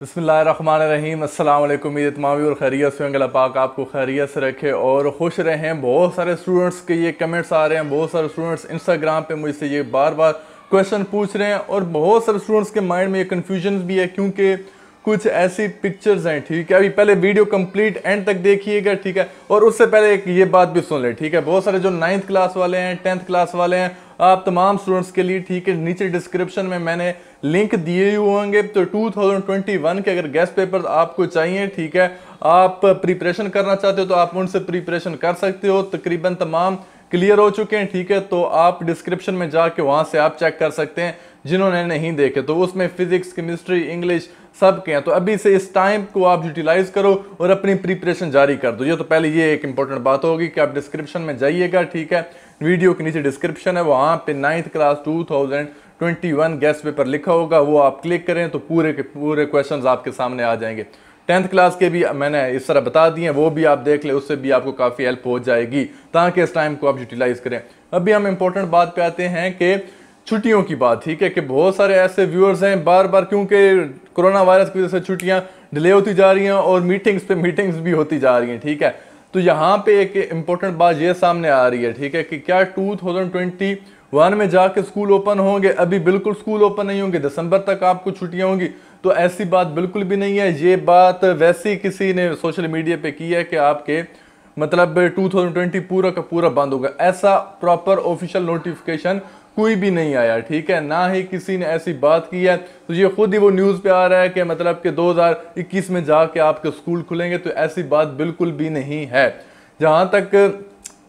بسم اللہ الرحمن الرحیم۔ السلام علیکم۔ امید تمامی اور خیریت سے اللہ پاک آپ کو خیریت سے رکھے اور خوش رہیں۔ بہت سارے اسٹوڈنٹس کے یہ کمنٹس آ رہے ہیں۔ بہت سارے اسٹوڈنٹس انسٹاگرام پہ مجھ سے یہ بار بار کوشچن پوچھ رہے ہیں اور بہت سارے اسٹوڈنٹس کے مائنڈ میں یہ کنفیوژنس بھی ہے کیونکہ کچھ ایسی پکچرز ہیں، ٹھیک ہے؟ ابھی پہلے ویڈیو کمپلیٹ اینڈ تک دیکھیے گا، ٹھیک ہے؟ اور اس سے پہلے ایک یہ بات بھی سن لیں، ٹھیک ہے؟ بہت سارے جو نائنتھ کلاس والے ہیں ٹینتھ کلاس والے ہیں، آپ تمام سٹوڈنٹس کے لیے، ٹھیک ہے؟ نیچے ڈسکرپشن میں میں نے لنک دیے ہوں گے۔ تو 2021 کے اگر گیس پیپرز آپ کو چاہیے، ٹھیک ہے؟ آپ پریپریشن کرنا چاہتے ہو تو آپ ان سے پریپریشن کر سکتے ہو۔ تقریباً تمام کلیئر ہو چکے ہیں، ٹھیک ہے؟ تو آپ ڈسکرپشن میں جا کے وہاں سے آپ چیک کر سکتے ہیں، جنہوں نے نہیں دیکھے۔ تو اس میں فزکس کیمسٹری انگلش سب کے ہیں۔ تو ابھی سے اس ٹائم کو آپ یوٹیلائز کرو اور اپنی پریپریشن جاری کر دو۔ یہ تو پہلے یہ ایک امپورٹنٹ بات ہوگی کہ آپ ڈسکرپشن میں جائیے گا، ٹھیک ہے؟ ویڈیو کے نیچے ڈسکرپشن ہے، وہاں پہ ninth class two thousand twenty one guess paper لکھا ہوگا۔ وہ آپ کلک کریں تو پورے کے پورے کوشچنز آپ کے سامنے آ جائیں گے۔ ٹینتھ کلاس کے بھی میں نے اس طرح بتا دی ہیں، وہ بھی آپ دیکھ لیں، اس سے بھی آپ کو کافی ہیلپ ہو جائے گی تاکہ اس ٹائم کو آپ یوٹیلائز کریں۔ ابھی ہم امپورٹنٹ بات پہ آتے ہیں کہ چھٹیوں کی بات، ٹھیک ہے کہ بہت سارے ایسے ویورز ہیں بار بار کیونکہ کرونا وائرس کی وجہ سے چھٹیاں ڈیلے ہوتی جا رہی ہیں اور میٹنگز پہ میٹنگز بھی ہوتی جا رہی ہیں، ٹھیک ہے۔ تو یہاں پہ ایک امپورٹنٹ بات یہ سامنے آ رہی ہے، ٹھیک ہے کہ کیا ٹو تھاؤزینڈ ٹوینٹی ون میں جا کے سکول اوپن ہوں گے؟ ابھی بالکل سکول اوپن نہیں ہوں گے، دسمبر تک آپ کو چھٹیاں ہوں گی۔ تو ایسی بات بالکل بھی نہیں ہے، یہ بات ویسی کسی نے سوشل میڈیا پہ کی ہے کہ آپ کے مطلب ٹو تھاؤزینڈ ٹوینٹی پورا کا پورا بند ہوگا ایسا پراپر آفیشل نوٹیفکیشن کوئی بھی نہیں آیا، ٹھیک ہے؟ نہ ہی کسی نے ایسی بات کی ہے۔ تو یہ خود ہی وہ نیوز پہ آ رہا ہے کہ مطلب کہ دو ہزار اکیس میں جا کے آپ کے سکول کھلیں گے تو ایسی بات بالکل بھی نہیں ہے۔ جہاں تک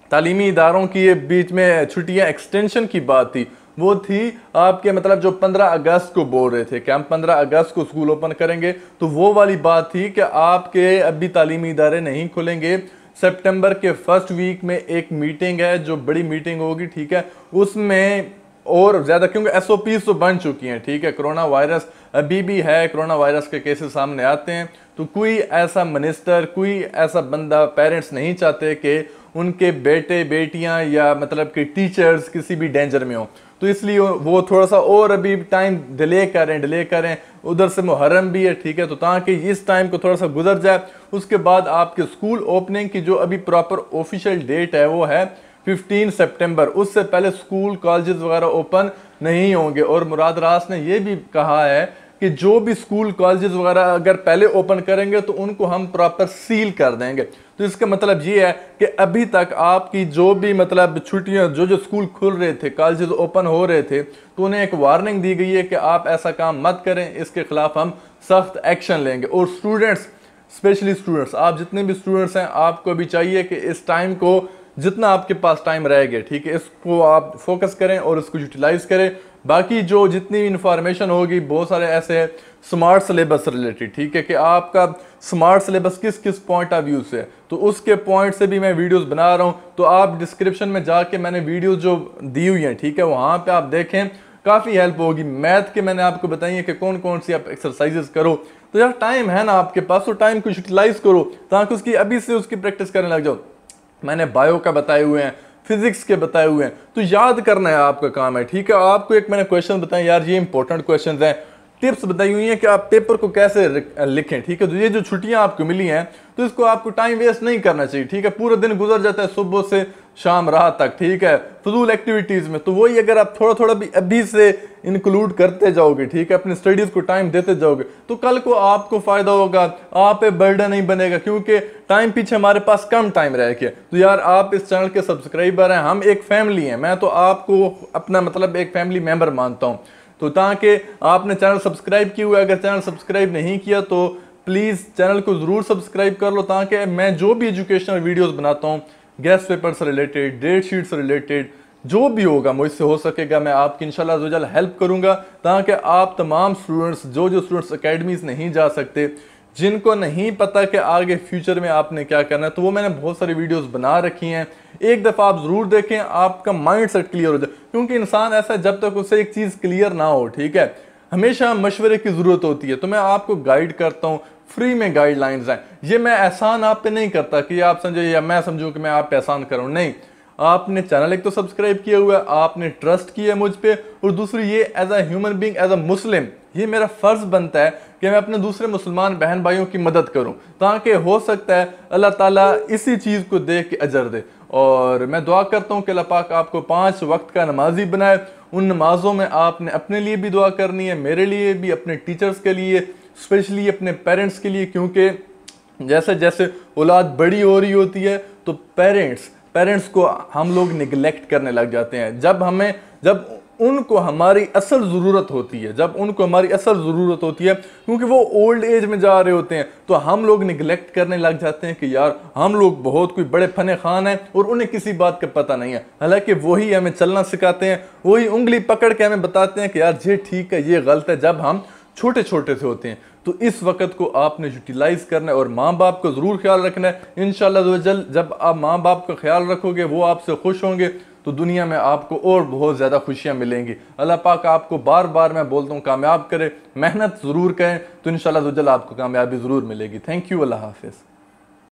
تعلیمی اداروں کی بیچ میں چھٹیاں ایکسٹینشن کی بات تھی، وہ تھی آپ کے مطلب جو پندرہ اگست کو بول رہے تھے کہ ہم پندرہ اگست کو سکول اوپن کریں گے۔ تو وہ والی بات تھی کہ آپ کے ابھی تعلیمی ادارے نہیں کھلیں گے۔ سپٹمبر کے فرسٹ ویک میں ایک میٹنگ ہے جو بڑی میٹنگ ہوگی، ٹھیک ہے؟ اس میں اور زیادہ، کیونکہ ایس او پیز تو بن چکی ہیں، ٹھیک ہے؟ کرونا وائرس ابھی بھی ہے، کرونا وائرس کے کیسز سامنے آتے ہیں۔ تو کوئی ایسا منسٹر کوئی ایسا بندہ پیرنٹس نہیں چاہتے کہ ان کے بیٹے، بیٹیاں یا مطلب کہ ٹیچرز کسی بھی ڈینجر میں ہوں۔ تو اس لیے وہ تھوڑا سا اور ابھی ٹائم ڈیلے کریں ڈیلے کریں۔ ادھر سے محرم بھی ہے، ٹھیک ہے؟ تو تاکہ اس ٹائم کو تھوڑا سا گزر جائے۔ اس کے بعد آپ کے سکول اوپننگ کی جو ابھی پراپر آفیشیل ڈیٹ ہے، وہ ہے ففٹین سپٹمبر اس سے پہلے سکول کالجز وغیرہ اوپن نہیں ہوں گے۔ اور مراد راس نے یہ بھی کہا ہے کہ جو بھی سکول کالجز وغیرہ اگر پہلے اوپن کریں گے، تو ان کو ہم پراپر سیل کر دیں گے۔ تو اس کا مطلب یہ ہے کہ ابھی تک آپ کی جو بھی مطلب چھٹیاں جو جو سکول کھل رہے تھے، کالجز اوپن ہو رہے تھے، تو انہیں ایک وارننگ دی گئی ہے کہ آپ ایسا کام مت کریں، اس کے خلاف ہم سخت ایکشن لیں گے۔ اور سٹوڈنٹس اسپیشلی سٹوڈنٹس آپ جتنے بھی سٹوڈنٹس ہیں، آپ کو بھی چاہیے کہ اس ٹائم کو جتنا آپ کے پاس ٹائم رہ گیا، ٹھیک ہے، اس کو آپ فوکس کریں اور اس کو یوٹیلائز کریں۔ باقی جو جتنی انفارمیشن ہوگی، بہت سارے ایسے سمارٹ سلیبس ریلیٹڈ ٹھیک ہے کہ آپ کا سمارٹ سلیبس کس کس پوائنٹ آف ویو سے؟ تو اس کے پوائنٹ سے بھی میں ویڈیوز بنا رہا ہوں۔ تو آپ ڈسکرپشن میں جا کے میں نے ویڈیوز جو دی ہوئی ہیں، ٹھیک ہے، وہاں پہ آپ دیکھیں۔ کافی ہیلپ ہوگی۔ میتھ کے میں نے آپ کو بتائیے کہ کون کون سی آپ ایکسرسائزز کرو۔ تو یار ٹائم ہے نا آپ کے پاس، تو ٹائم کو یوٹیلائز کرو تاکہ اس کی ابھی سے اس کی پریکٹس کرنے لگ جاؤ۔ میں نے بایو کا بتائے ہوئے ہیں۔ فزکس کے بتائے ہوئے ہیں۔ تو یاد کرنا ہے آپ کا کام ہے، ٹھیک ہے؟ آپ کو ایک میں نے کوشچن بتائیں یار یہ امپورٹنٹ کوشچنز ہیں۔ ٹپس بتائی ہوئی ہیں کہ آپ پیپر کو کیسے لکھیں، ٹھیک ہے؟ تو یہ جو چھٹیاں آپ کو ملی ہیں، تو اس کو آپ کو ٹائم ویسٹ نہیں کرنا چاہیے، ٹھیک ہے؟ پورا دن گزر جاتا ہے صبح سے شام رات تک، ٹھیک ہے؟ فضول ایکٹیویٹیز میں، تو وہی اگر آپ تھوڑا تھوڑا بھی ابھی سے انکلوڈ کرتے جاؤ گے ٹھیک ہے؟ اپنی سٹڈیز کو ٹائم دیتے جاؤ گے تو کل کو آپ کو فائدہ ہوگا۔ آپ پہ برڈن نہیں بنے گا، کیونکہ ٹائم پیچھے ہمارے پاس کم ٹائم رہ گیا۔ تو یار، آپ اس چینل کے سبسکرائبر ہیں، ہم ایک فیملی ہیں۔ میں تو آپ کو اپنا مطلب ایک فیملی ممبر مانتا ہوں۔ تو تاکہ آپ نے چینل سبسکرائب کی ہوئے، اگر چینل سبسکرائب نہیں کیا تو پلیز چینل کو ضرور سبسکرائب کر لو تاکہ میں جو بھی ایجوکیشنل ویڈیوز بناتا ہوں گیس پیپر سے ریلیٹڈ ڈیٹ شیٹ سے ریلیٹڈ جو بھی ہوگا، مجھ سے ہو سکے گا، میں آپ کی انشاءاللہ ہیلپ کروں گا تاکہ آپ تمام سٹوڈنٹس جو جو سٹوڈنٹس اکیڈمیز نہیں جا سکتے جن کو نہیں پتا کہ آگے فیوچر میں آپ نے کیا کرنا ہے، تو وہ میں نے بہت ساری ویڈیوز بنا رکھی ہیں۔ ایک دفعہ آپ ضرور دیکھیں، آپ کا مائنڈ سیٹ کلیئر ہو جائے۔ کیونکہ انسان ایسا ہے، جب تک اسے ایک چیز کلیئر نہ ہو، ٹھیک ہے؟ ہمیشہ مشورے کی ضرورت ہوتی ہے۔ تو میں آپ کو گائیڈ کرتا ہوں۔ فری میں گائیڈ لائنز ہیں۔ یہ میں احسان آپ پہ نہیں کرتا کہ آپ سمجھے یا میں سمجھوں کہ میں آپ پہ احسان کروں نہیں۔ آپ نے چینل ایک تو سبسکرائب کیا ہوا ہے، آپ نے ٹرسٹ کیا ہے مجھ پہ۔ اور دوسری یہ as a human being as a Muslim یہ میرا فرض بنتا ہے کہ میں اپنے دوسرے مسلمان بہن بھائیوں کی مدد کروں، تاکہ ہو سکتا ہے اللہ تعالیٰ اسی چیز کو دیکھ کے اجر دے۔ اور میں دعا کرتا ہوں کہ اللہ پاک آپ کو پانچ وقت کا نمازی بنائے۔ ان نمازوں میں آپ نے اپنے لیے بھی دعا کرنی ہے، میرے لیے بھی، اپنے ٹیچرز کے لیے اسپیشلی اپنے پیرنٹس کے لیے۔ کیونکہ جیسے جیسے اولاد بڑی ہو رہی ہوتی ہے، تو پیرنٹس پیرنٹس کو ہم لوگ نگلیکٹ کرنے لگ جاتے ہیں۔ جب ہمیں، جب ان کو ہماری اصل ضرورت ہوتی ہے، جب ان کو ہماری اصل ضرورت ہوتی ہے، کیونکہ وہ اولڈ ایج میں جا رہے ہوتے ہیں، تو ہم لوگ نگلیکٹ کرنے لگ جاتے ہیں کہ یار، ہم لوگ بہت کوئی بڑے فن خان ہیں اور انہیں کسی بات کا پتہ نہیں ہے۔ حالانکہ وہی ہمیں چلنا سکھاتے ہیں، وہی انگلی پکڑ کے ہمیں بتاتے ہیں کہ یار، یہ ٹھیک ہے، یہ غلط ہے۔ جب ہم چھوٹے چھوٹے سے ہوتے ہیں، تو اس وقت کو آپ نے یوٹیلائز کرنا ہے اور ماں باپ کا ضرور خیال رکھنا ہے۔ انشاءاللہ جب آپ ماں باپ کا خیال رکھو گے، وہ آپ سے خوش ہوں گے۔ تو دنیا میں آپ کو اور بہت زیادہ خوشیاں ملیں گی۔ اللہ پاک آپ کو بار بار میں بولتا ہوں، کامیاب کرے، محنت ضرور کریں، تو انشاءاللہ شاء آپ کو کامیابی ضرور ملے گی۔ تھینک یو اللہ حافظ۔